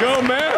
go, man.